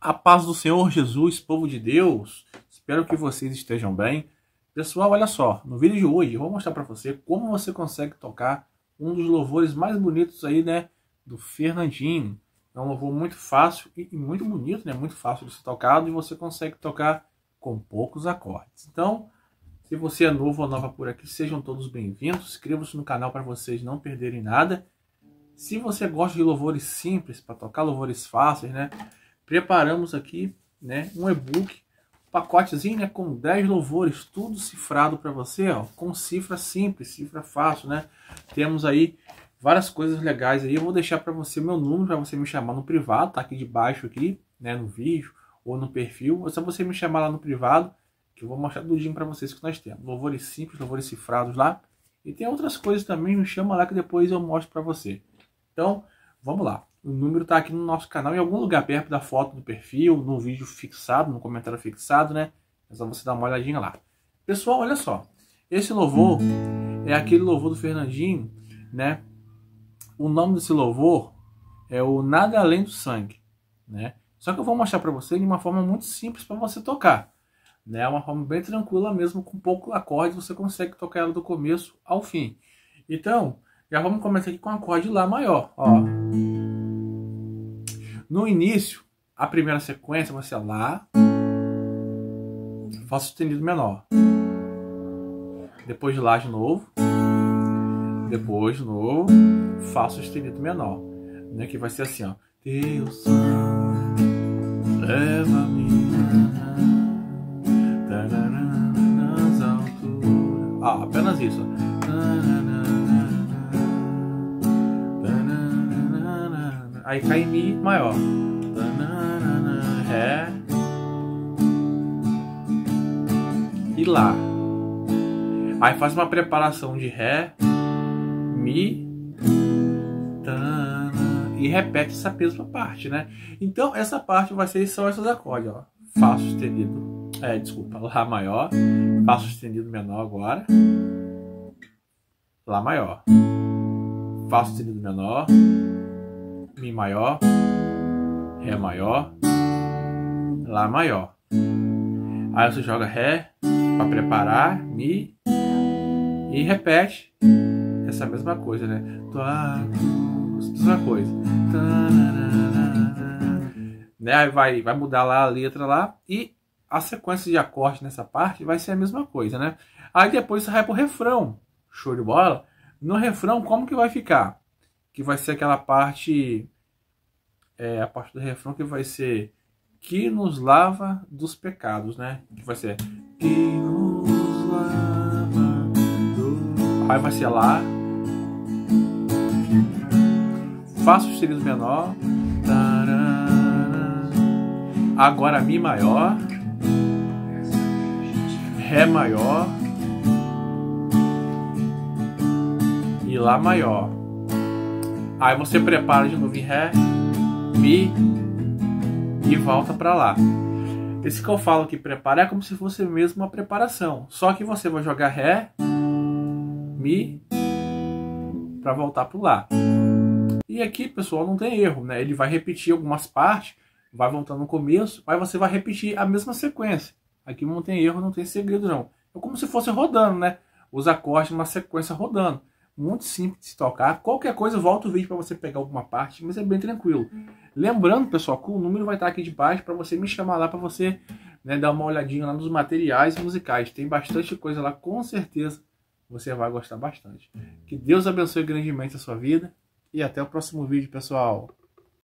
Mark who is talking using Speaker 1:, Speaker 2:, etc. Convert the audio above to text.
Speaker 1: A paz do Senhor Jesus, povo de Deus. Espero que vocês estejam bem. Pessoal, olha só, no vídeo de hoje eu vou mostrar para você como você consegue tocar um dos louvores mais bonitos aí, né, do Fernandinho. É um louvor muito fácil e muito bonito, né, muito fácil de ser tocado e você consegue tocar com poucos acordes. Então, se você é novo ou nova por aqui, sejam todos bem-vindos. Inscreva-se no canal para vocês não perderem nada. Se você gosta de louvores simples, para tocar louvores fáceis, né? Preparamos aqui né, um e-book, pacotezinho né, com 10 louvores, tudo cifrado para você, ó, com cifra simples, cifra fácil, né? Temos aí várias coisas legais aí. Eu vou deixar para você meu número para você me chamar no privado, tá aqui debaixo aqui, né, no vídeo ou no perfil. Ou só você me chamar lá no privado que eu vou mostrar tudinho para vocês que nós temos. Louvores simples, louvores cifrados lá. E tem outras coisas também, me chama lá que depois eu mostro para você. Então, vamos lá. O número está aqui no nosso canal, em algum lugar perto da foto do perfil, no vídeo fixado, no comentário fixado, né? É só você dar uma olhadinha lá. Pessoal, olha só. Esse louvor é aquele louvor do Fernandinho, né? O nome desse louvor é o Nada Além do Sangue, né? Só que eu vou mostrar para você de uma forma muito simples para você tocar né? Uma forma bem tranquila mesmo, com pouco acorde você consegue tocar ela do começo ao fim. Então, já vamos começar aqui com o acorde Lá maior, ó. No início, a primeira sequência vai ser Lá, Fá sustenido menor. Depois de Lá de novo. Depois de novo, Fá sustenido menor. Né? Que vai ser assim, ó. Leva-me Ah, apenas isso. Aí cai em Mi maior. Ré. E Lá. Aí faz uma preparação de Ré, Mi, e repete essa mesma parte, né? Então essa parte vai ser só esses acordes, ó. Fá sustenido, é, desculpa, Lá maior, Fá sustenido menor agora. Lá maior. Fá sustenido menor. Mi maior. Ré maior. Lá maior. Aí você joga Ré para preparar, Mi e repete essa mesma coisa, né? Tua mesma coisa. Né? Aí vai, vai mudar lá a letra lá e a sequência de acordes nessa parte vai ser a mesma coisa, né? Aí depois você vai pro refrão. Show de bola? No refrão, como que vai ficar? Que vai ser aquela parte. É, a parte do refrão que vai ser. Que nos lava dos pecados, né? Que vai ser. Que nos lava do... Aí vai ser lá. Fá sustenido menor. Agora Mi maior. Ré maior e Lá maior. Aí você prepara de novo em Ré, Mi e volta para lá. Esse que eu falo que prepara é como se fosse mesmo uma preparação. Só que você vai jogar Ré, Mi para voltar para Lá. E aqui, pessoal, não tem erro, né? Ele vai repetir algumas partes, vai voltando no começo, aí você vai repetir a mesma sequência. Aqui não tem erro, não tem segredo não. É como se fosse rodando, né? Os acordes numa sequência rodando. Muito simples de tocar. Qualquer coisa, volta o vídeo para você pegar alguma parte, mas é bem tranquilo. Lembrando, pessoal, que o número vai estar aqui de baixo para você me chamar lá para você né, dar uma olhadinha lá nos materiais musicais. Tem bastante coisa lá, com certeza você vai gostar bastante. Que Deus abençoe grandemente a sua vida e até o próximo vídeo, pessoal.